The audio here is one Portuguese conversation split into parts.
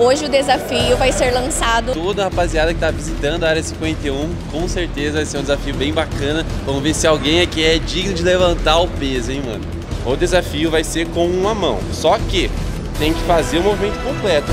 Hoje o desafio vai ser lançado. Toda a rapaziada que tá visitando a área 51, com certeza vai ser um desafio bem bacana. Vamos ver se alguém aqui é digno de levantar o peso, hein, mano. O desafio vai ser com uma mão, só que tem que fazer o movimento completo.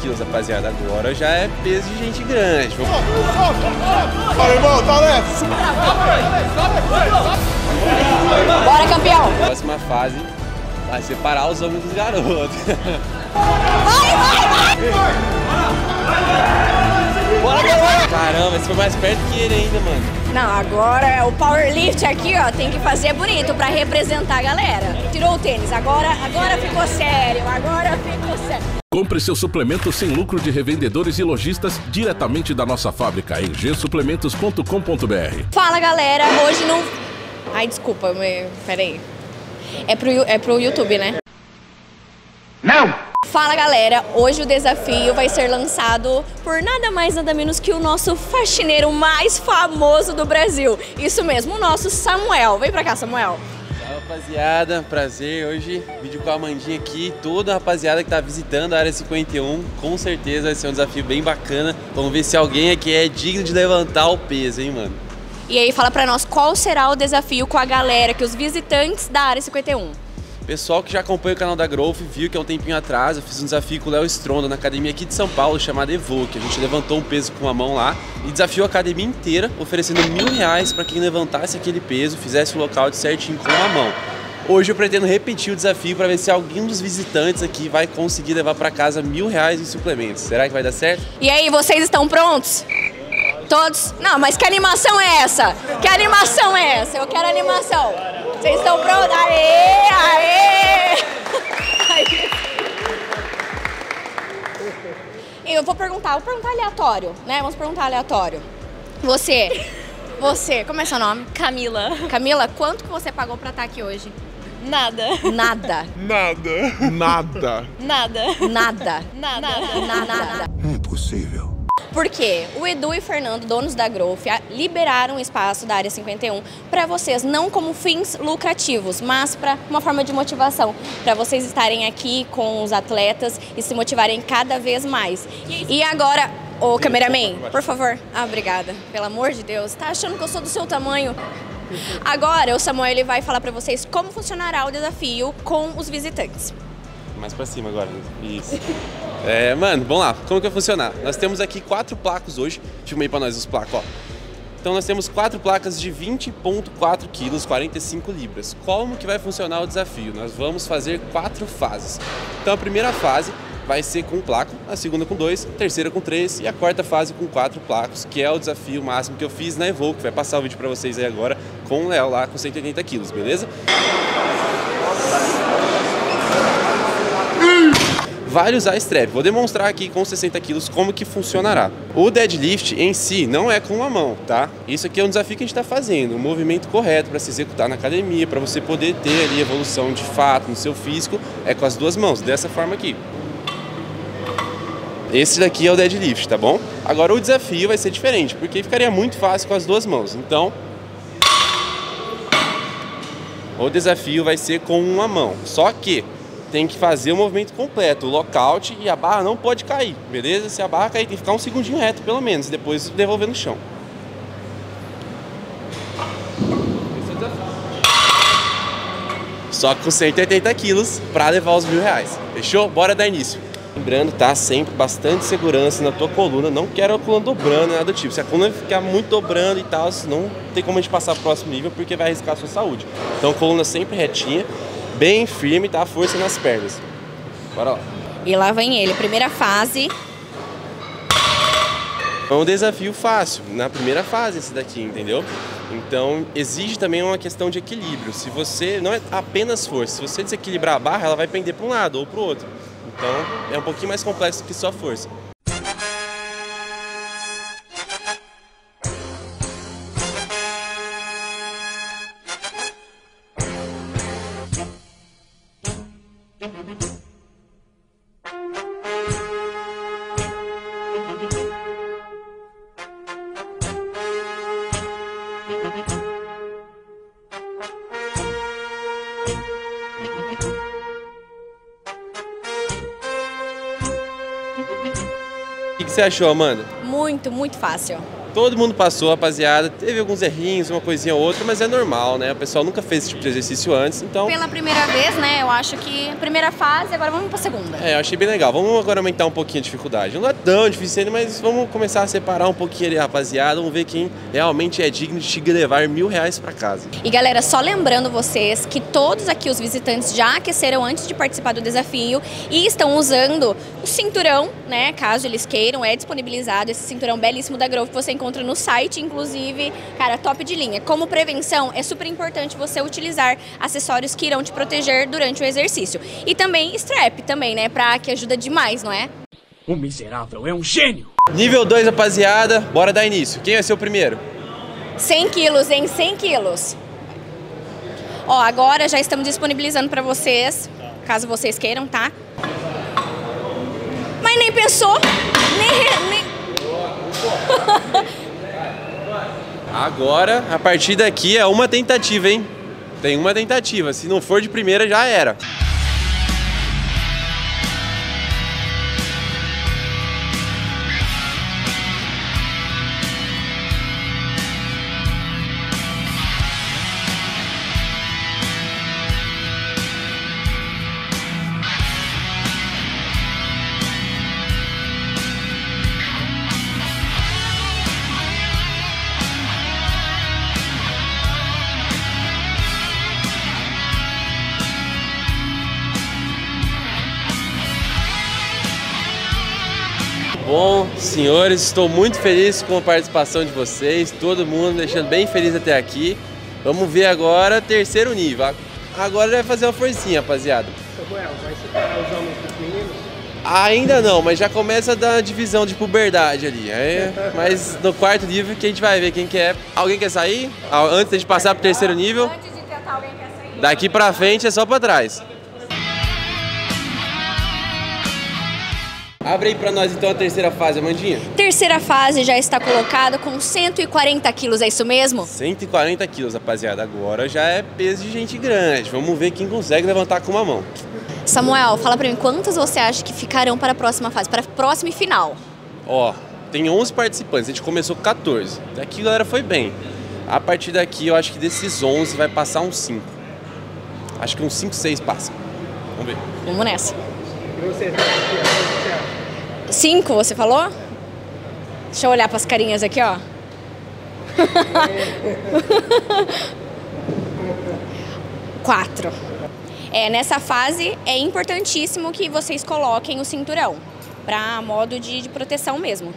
Quilos, rapaziada, agora já é peso de gente grande. Vamos... Irmão, tá leve. Bora, campeão! Próxima fase vai separar os homens dos garotos. Vai, vai, vai! Bora, galera! Caramba, esse foi mais perto que ele ainda, mano. Não, agora o powerlift aqui, ó, tem que fazer bonito pra representar a galera. Tirou o tênis, agora, agora ficou sério, agora ficou sério. Compre seu suplemento sem lucro de revendedores e lojistas diretamente da nossa fábrica em gsuplementos.com.br. Fala, galera, hoje não... Ai, desculpa, me... peraí. É pro, é pro YouTube, né? Não! Fala, galera, hoje o desafio vai ser lançado por nada mais, nada menos que o nosso faxineiro mais famoso do Brasil. Isso mesmo, o nosso Samuel. Vem pra cá, Samuel. Fala, rapaziada, prazer. Hoje, vídeo com a Amandinha aqui. Toda a rapaziada que tá visitando a área 51, com certeza vai ser um desafio bem bacana. Vamos ver se alguém aqui é digno de levantar o peso, hein, mano. E aí, fala pra nós qual será o desafio com a galera, que os visitantes da área 51. Pessoal que já acompanha o canal da Growth viu que há um tempinho atrás eu fiz um desafio com o Léo Stronda na academia aqui de São Paulo chamada Evoque. A gente levantou um peso com uma mão lá e desafiou a academia inteira, oferecendo mil reais para quem levantasse aquele peso, fizesse o local de certinho com uma mão. Hoje eu pretendo repetir o desafio para ver se algum dos visitantes aqui vai conseguir levar para casa mil reais em suplementos. Será que vai dar certo? E aí, vocês estão prontos? Todos? Não, mas que animação é essa? Que animação é essa? Eu quero animação. Vocês estão prontos? Aê, aê! Aí. Eu vou perguntar, vou perguntar aleatório, né? Vamos perguntar aleatório. Você, você, como é seu nome? Camila. Camila, quanto que você pagou pra estar aqui hoje? Nada. Nada, Nada. Nada. Nada. nada, Nada. nada, nada. É impossível. Porque o Edu e Fernando, donos da Growth, liberaram o espaço da área 51 para vocês, não como fins lucrativos, mas para uma forma de motivação, para vocês estarem aqui com os atletas e se motivarem cada vez mais. E agora, ô cameraman, por favor. Ah, obrigada. Pelo amor de Deus, tá achando que eu sou do seu tamanho? Agora, o Samuel ele vai falar para vocês como funcionará o desafio com os visitantes. Mais pra cima agora. Isso. É, mano, vamos lá. Como que vai funcionar? Nós temos aqui quatro placos hoje. Filma aí pra nós os placos, ó. Então nós temos quatro placas de 20.4 quilos, 45 libras. Como que vai funcionar o desafio? Nós vamos fazer quatro fases. Então a primeira fase vai ser com um placo, a segunda com dois, a terceira com três e a quarta fase com quatro placos, que é o desafio máximo que eu fiz na Evoque. Vai passar o vídeo pra vocês aí agora com o Léo lá com 180 quilos, beleza? Vale usar strap. Vou demonstrar aqui com 60 quilos como que funcionará. O deadlift em si não é com uma mão, tá? Isso aqui é um desafio que a gente está fazendo, um movimento correto para se executar na academia, para você poder ter ali evolução de fato no seu físico, é com as duas mãos, dessa forma aqui. Esse daqui é o deadlift, tá bom? Agora o desafio vai ser diferente, porque ficaria muito fácil com as duas mãos. Então, o desafio vai ser com uma mão. Só que tem que fazer o movimento completo, o lockout e a barra não pode cair, beleza? Se a barra cair, tem que ficar um segundinho reto, pelo menos, depois devolver no chão. Só com 180 quilos para levar os mil reais. Fechou? Bora dar início. Lembrando, tá? Sempre bastante segurança na tua coluna. Não quero a coluna dobrando, nada do tipo. Se a coluna ficar muito dobrando e tal, não tem como a gente passar pro próximo nível porque vai arriscar a sua saúde. Então, coluna sempre retinha, bem firme, tá? Força nas pernas. Bora lá. E lá vem ele, primeira fase. É um desafio fácil, na primeira fase esse daqui, entendeu? Então exige também uma questão de equilíbrio. Se você não é apenas força, se você desequilibrar a barra, ela vai pender para um lado ou para o outro. Então é um pouquinho mais complexo que só força. Que, você achou, Amanda? Muito, muito fácil. Todo mundo passou, rapaziada. Teve alguns errinhos, uma coisinha ou outra, mas é normal, né? O pessoal nunca fez esse tipo de exercício antes, então. Pela primeira vez, né? Eu acho que primeira fase, agora vamos pra segunda. É, eu achei bem legal. Vamos agora aumentar um pouquinho a dificuldade. Não é tão difícil ainda, mas vamos começar a separar um pouquinho ali, rapaziada. Vamos ver quem realmente é digno de te levar mil reais pra casa. E galera, só lembrando vocês que todos aqui os visitantes já aqueceram antes de participar do desafio e estão usando o cinturão, né? Caso eles queiram, é disponibilizado esse cinturão belíssimo da Grove que você encontra no site, inclusive, cara, top de linha. Como prevenção, é super importante você utilizar acessórios que irão te proteger durante o exercício. E também strap também, né? Pra que ajuda demais, não é? O miserável é um gênio! Nível 2, rapaziada. Bora dar início. Quem vai ser o primeiro? 100 quilos, hein? 100 quilos. Ó, agora já estamos disponibilizando para vocês, caso vocês queiram, tá? Mas nem pensou, nem... nem... Agora, a partir daqui é uma tentativa, hein? Tem uma tentativa. Se não for de primeira, já era. Bom, senhores, estou muito feliz com a participação de vocês, todo mundo deixando bem feliz até aqui. Vamos ver agora terceiro nível. Agora vai fazer uma forcinha, rapaziada. Samuel, vai separar os homens dos meninos? Ainda não, mas já começa a dar divisão de puberdade ali. É, mas no quarto nível que a gente vai ver quem quer. Alguém quer sair? Antes de passar pro terceiro nível? Antes de tentar alguém quer sair? Daqui pra frente é só pra trás. Abre aí pra nós então a terceira fase, Amandinha. Terceira fase já está colocada com 140 quilos, é isso mesmo? 140 quilos, rapaziada. Agora já é peso de gente grande. Vamos ver quem consegue levantar com uma mão. Samuel, fala pra mim, quantas você acha que ficarão para a próxima fase, para a próxima e final? Ó, tem 11 participantes. A gente começou com 14. Daqui a galera foi bem. A partir daqui, eu acho que desses 11 vai passar uns 5. Acho que uns 5, 6 passa. Vamos ver. Vamos nessa. Você, tá você acha? Cinco, você falou? Deixa eu olhar para as carinhas aqui, ó. Quatro. É, nessa fase é importantíssimo que vocês coloquem o cinturão para modo de, de proteção mesmo.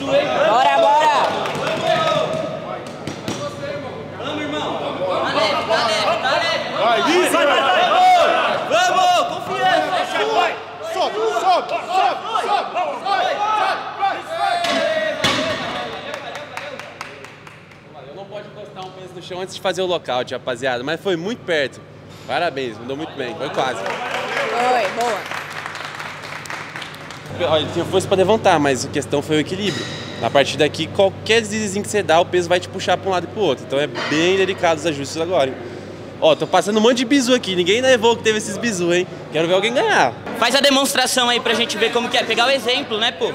Bora, bora! Vai, isso, Vamos, Sobe, sobe, sobe, sobe, sobe, não pode encostar um peso no chão antes de fazer o lockout, rapaziada. Mas foi muito perto. Parabéns, mandou muito bem. Foi quase. Foi, boa. Olha, tinha força pra levantar, mas a questão foi o equilíbrio. A partir daqui, qualquer deslizinho que você dá, o peso vai te puxar pra um lado e pro outro. Então é bem delicado os ajustes agora, hein? Ó, tô passando um monte de bizu aqui. Ninguém levou que teve esses bizu, hein? Quero ver alguém ganhar. Faz a demonstração aí pra gente ver como que é. Pegar o exemplo, né, pô?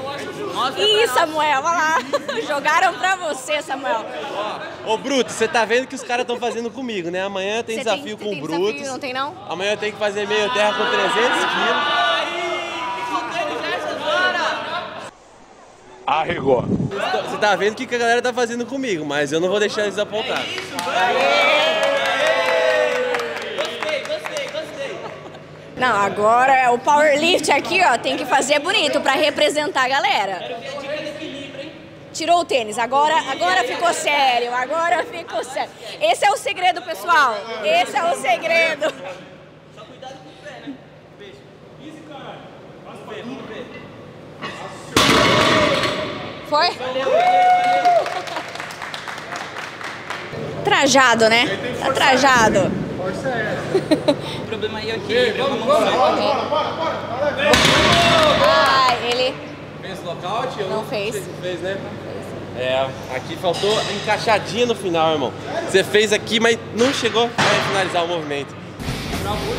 Mostra Ih, Samuel, olha lá. Jogaram pra você, Samuel. Ô, Bruto, você tá vendo que os caras estão fazendo comigo, né? Amanhã tem Você desafio você com o tem Brutus. desafio, não tem não? Amanhã tem que fazer meio terra com 300 quilos. Arregou. Você tá vendo o que que a galera tá fazendo comigo, mas eu não vou deixar eles apontar. Gostei, Não, agora o powerlift aqui, ó, tem que fazer bonito pra representar a galera. Tirou o tênis, agora, agora ficou sério, agora ficou sério. Esse é o segredo, pessoal. Esse é o segredo. Foi? Trajado, né? Tá trajado. O problema aí é que vamos, vamos, Ai, ele Fez lockout? Não fez. Você fez, né? É, aqui faltou encaixadinha no final, irmão. Você fez aqui, mas não chegou a finalizar o movimento.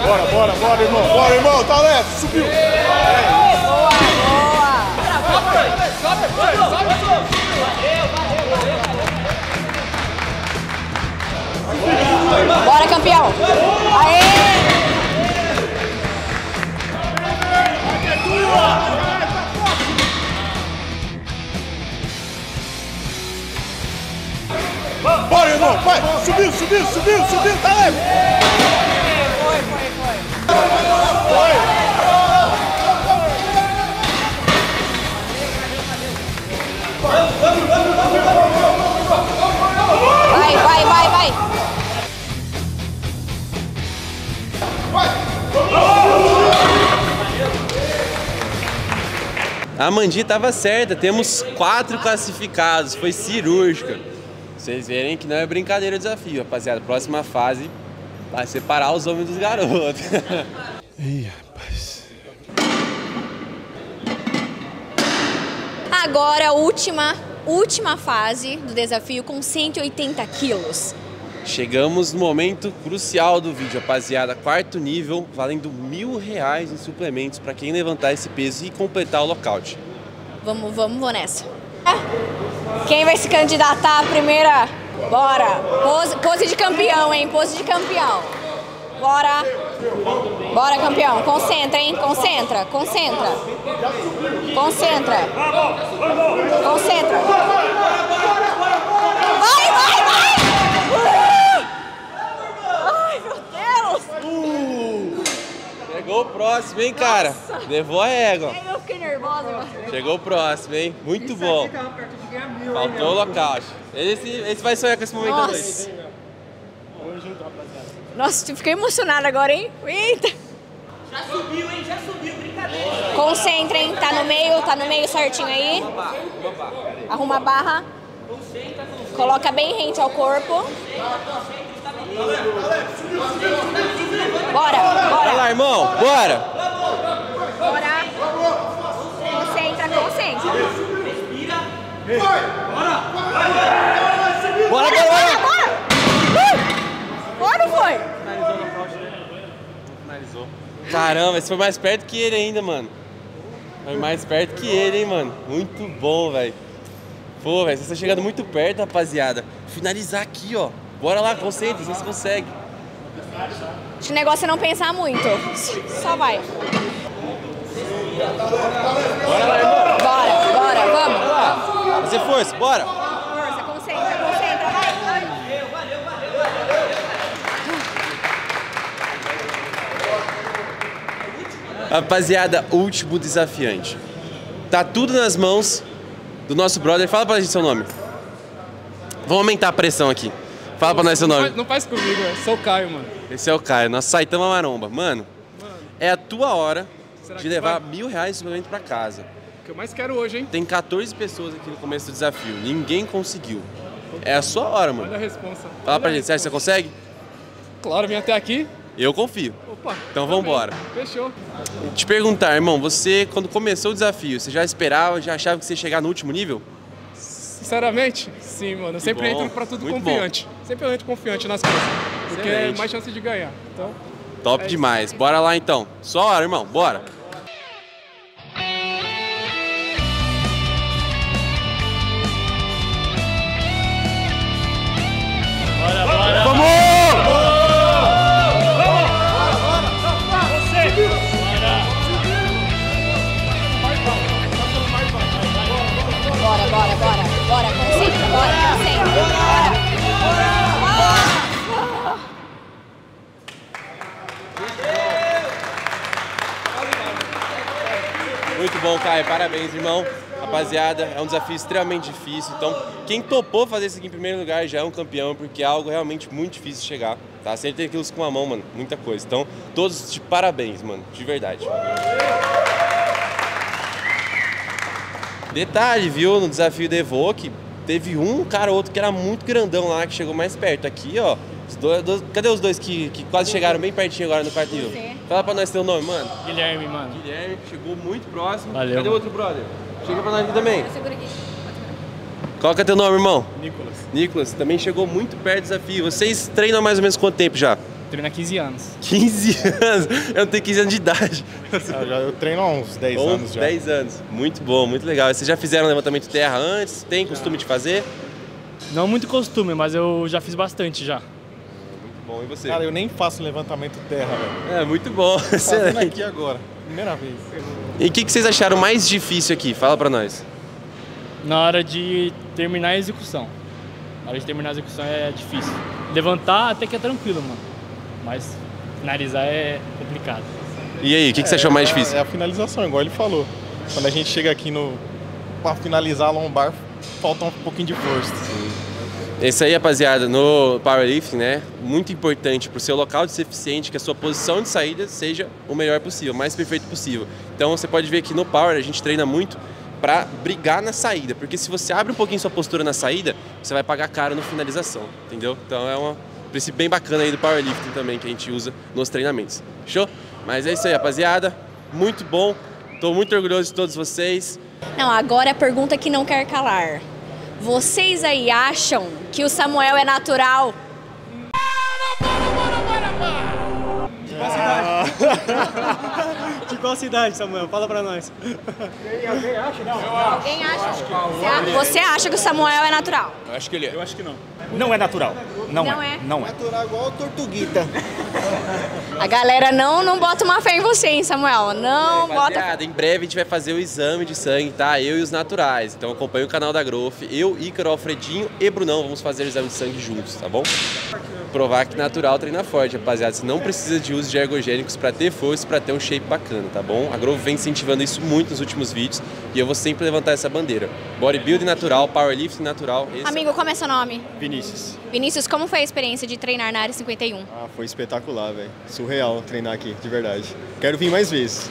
Bora, bora, bora, irmão. Bora, irmão. Tá leve. Subiu. Bora, campeão! Aê! Bora, irmão. Vai. Subiu, subiu, subiu, subiu. Tá leve. Vai, A Mandi tava certa, temos quatro classificados, foi cirúrgica. Vocês verem que não é brincadeira o desafio, rapaziada. Próxima fase vai separar os homens dos garotos. Ih, rapaz. Agora, a última, última fase do desafio com 180 quilos. Chegamos no momento crucial do vídeo, rapaziada. Quarto nível, valendo mil reais em suplementos para quem levantar esse peso e completar o lockout. Vamos, vamos, vou nessa. Quem vai se candidatar à primeira? Bora! Pose, pose de campeão, hein? Pose de campeão. Bora! Bora, campeão. Concentra, hein? Concentra, concentra. Concentra. Concentra. Vai, vai, vai! Ai, meu Deus! Chegou o próximo, hein, cara? Levou a égua. Eu fiquei nervosa, mano. Chegou o próximo, hein? Muito bom. Faltou o lockout. Esse, esse vai sonhar com esse momento à noite. Nossa. Nossa, eu fiquei emocionada agora, hein? Eita! Já subiu, hein? Já subiu, brincadeira. Concentrem, tá no meio, tá no meio certinho aí. Arruma a barra. Coloca bem rente ao corpo. Bora, Vai bora, lá, irmão, bora! bora. Concentra, concentra. Bora, Bora, bora, bora, bora! bora. Uh! Foi? Caramba, esse foi mais perto que ele ainda, mano. Foi mais perto que ele, hein, mano. Muito bom, velho. Pô, velho, vocês estão chegando muito perto, rapaziada. Finalizar aqui, ó. Bora lá, concentre, vocês conseguem. O negócio é não pensar muito. Só vai. Bora, bora, vamos. Fazer força, bora! Força, concentra, concentra, vai, vai. Rapaziada, último desafiante. Tá tudo nas mãos do nosso brother. Fala pra gente seu nome. Vamos aumentar a pressão aqui. Fala pra nós seu Não nome. faz, não faz comigo, velho. Sou o Caio, mano. Esse é o Caio, nosso Saitama Maromba. Mano, é a tua hora Será de levar vai? mil reais de suplemento pra casa. O que eu mais quero hoje, hein? Tem 14 pessoas aqui no começo do desafio. Ninguém conseguiu. É a sua hora, Olha a mano. responsa. Fala Olha pra gente, que você consegue? Claro, vim até aqui. Eu confio. Opa. Então também. vambora. Fechou. Te perguntar, irmão, você, quando começou o desafio, você já esperava, já achava que você ia chegar no último nível? Sinceramente, sim, mano. Eu sempre bom, entro pra tudo confiante. Sempre eu entro confiante nas coisas. Porque é Excelente. mais chance de ganhar. Então, Top É demais. Bora lá então. Só hora, irmão. Bora, Caio. Parabéns, irmão. Rapaziada, é um desafio extremamente difícil. Então, quem topou fazer isso aqui em primeiro lugar já é um campeão, porque é algo realmente muito difícil de chegar. Tá? 180 quilos com a mão, mano. Muita coisa. Então, todos de parabéns, mano. De verdade. Detalhe, viu? No desafio da Evoque, teve um cara ou outro que era muito grandão lá, que chegou mais perto. Aqui, ó. Os dois- dois- cadê os dois que, que quase chegaram bem pertinho agora no quarto nível? Fala pra nós teu nome, mano. Guilherme, mano. Guilherme chegou muito próximo. Valeu, Cadê o outro brother? Chega pra nós aqui também. Segura aqui. Qual que é teu nome, irmão? Nicolas. Nicolas, também chegou muito perto do desafio. Vocês treinam há mais ou menos quanto tempo já? treino há 15 anos. 15 anos? Eu não tenho 15 anos de idade. Ah, já, eu treino há uns 10 Ou anos já. 10 anos. Muito bom, muito legal. Vocês já fizeram levantamento de terra antes? Tem costume de fazer? Não muito costume, mas eu já fiz bastante já. Bom. E você? Cara, eu nem faço levantamento terra, velho. É, muito bom. Fazendo Excelente. aqui agora. Primeira vez. E o que, que vocês acharam mais difícil aqui? Fala pra nós. Na hora de terminar a execução. Na hora de terminar a execução é difícil. Levantar até que é tranquilo, mano. Mas finalizar é complicado. E aí, o que, que você achou mais É difícil? É a finalização, igual ele falou. Quando a gente chega aqui no. Pra finalizar a lombar, falta um pouquinho de força. Esse aí, rapaziada, no powerlifting, né? Muito importante pro seu local de ser eficiente que a sua posição de saída seja o melhor possível, o mais perfeito possível. Então você pode ver que no power a gente treina muito para brigar na saída, porque se você abre um pouquinho sua postura na saída, você vai pagar caro no finalização, entendeu? Então é um princípio bem bacana aí do powerlifting também que a gente usa nos treinamentos. Show? Mas é isso aí, rapaziada. Muito bom. Tô muito orgulhoso de todos vocês. Não, agora a pergunta que não quer calar. Vocês aí acham que o Samuel é natural? De qual cidade, Samuel? Fala pra nós. Alguém acha? Você a- Você acha que o Samuel é natural? Eu acho que ele é. Eu acho que não. Não é natural. Não, Não é? Não é. Natural igual a tortuguita. A galera não, não bota uma fé em você, hein, Samuel? Não bota. Rapaziada, em breve a gente vai fazer o exame de sangue, tá? Eu e os naturais. Então acompanha o canal da Growth. Eu, Ícaro, Alfredinho e Brunão vamos fazer o exame de sangue juntos, tá bom? Provar que natural treina forte, rapaziada. Você não precisa de uso de ergogênicos pra ter força e pra ter um shape bacana, tá bom? A Growth vem incentivando isso muito nos últimos vídeos e eu vou sempre levantar essa bandeira. Bodybuilding natural, powerlifting natural. Esse Amigo, como é seu nome? Vinícius. Vinícius, como foi a experiência de treinar na área 51? Ah, foi espetacular, velho. Surreal treinar aqui, de verdade. Quero vir mais vezes.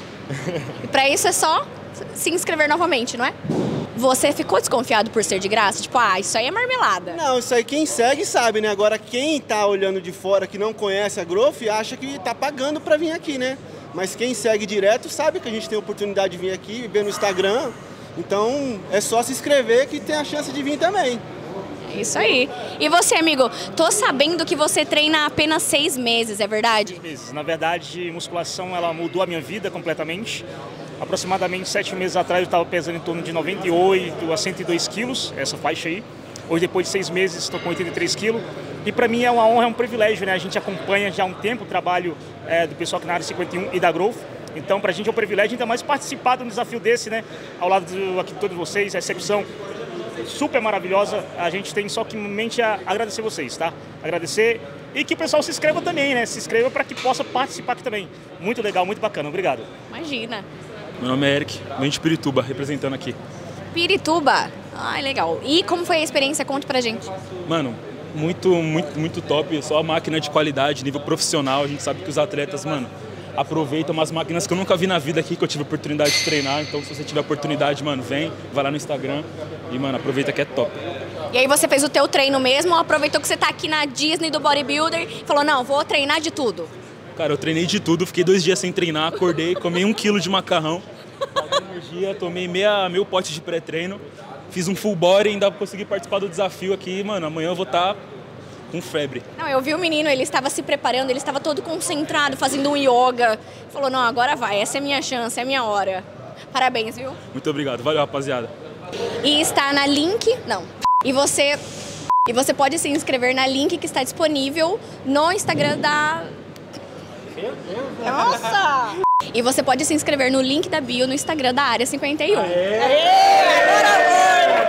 E pra isso é só se inscrever novamente, não é? Você ficou desconfiado por ser de graça? Tipo, ah, isso aí é marmelada. Não, isso aí quem segue sabe, né? Agora quem tá olhando de fora que não conhece a Growth acha que tá pagando pra vir aqui, né? Mas quem segue direto sabe que a gente tem a oportunidade de vir aqui, ver no Instagram. Então é só se inscrever que tem a chance de vir também. É Isso aí. E você, amigo? Tô sabendo que você treina apenas seis meses, é verdade? meses. Na verdade, musculação ela mudou a minha vida completamente. Aproximadamente sete meses atrás eu estava pesando em torno de 98 a 102 quilos, essa faixa aí. Hoje, depois de seis meses, estou com 83 quilos. E para mim é uma honra, é um privilégio, né? A gente acompanha já há um tempo o trabalho é, do pessoal aqui na área 51 e da Growth. Então, para a gente é um privilégio, ainda mais participar de um desafio desse, né? Ao lado do, aqui de todos vocês, a recepção super maravilhosa. A gente tem só que mente a agradecer vocês, tá? Agradecer e que o pessoal se inscreva também, né? Se inscreva para que possa participar aqui também. Muito legal, muito bacana. Obrigado. Imagina. Meu nome é Eric, venho de Pirituba, representando aqui. Pirituba. Ai, legal. E como foi a experiência? Conte pra gente. Mano, muito, muito, muito top. Só máquina de qualidade, nível profissional. A gente sabe que os atletas, mano, aproveitam umas máquinas que eu nunca vi na vida aqui, que eu tive oportunidade de treinar. Então, se você tiver oportunidade, mano, vem, vai lá no Instagram e, mano, aproveita que é top. E aí você fez o teu treino mesmo, aproveitou que você tá aqui na Disney do bodybuilder e falou, não, vou treinar de tudo. Cara, eu treinei de tudo, fiquei dois dias sem treinar, acordei, comi um quilo de macarrão, energia, tomei meia, meio pote de pré-treino, fiz um full body e ainda consegui participar do desafio aqui. Mano, amanhã eu vou estar com febre. Não, eu vi o menino, ele estava se preparando, ele estava todo concentrado, fazendo um yoga. Falou, não, agora vai, essa é a minha chance, é a minha hora. Parabéns, viu? Muito obrigado, valeu rapaziada. E está na link, não. E você e você pode se inscrever na link que está disponível no Instagram da Nossa! E você pode se inscrever no link da bio no Instagram da Área 51. Aê! Aê!